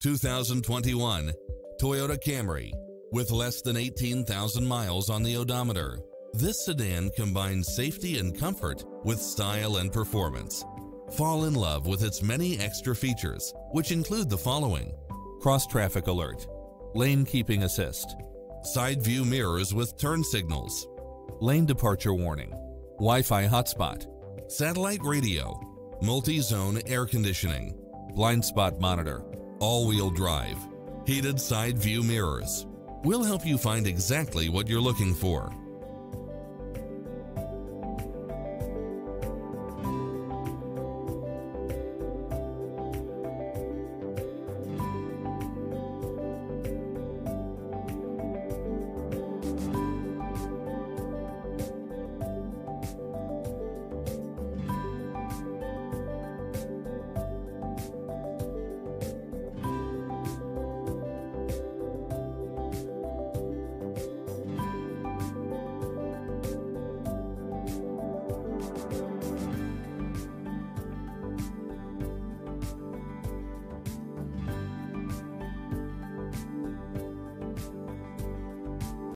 2021 Toyota Camry with less than 18,000 miles on the odometer. This sedan combines safety and comfort with style and performance. Fall in love with its many extra features, which include the following. Cross traffic alert, lane keeping assist, side view mirrors with turn signals, lane departure warning, Wi-Fi hotspot, satellite radio, multi-zone air conditioning, blind spot monitor, all-wheel drive, heated side view mirrors. We'll help you find exactly what you're looking for.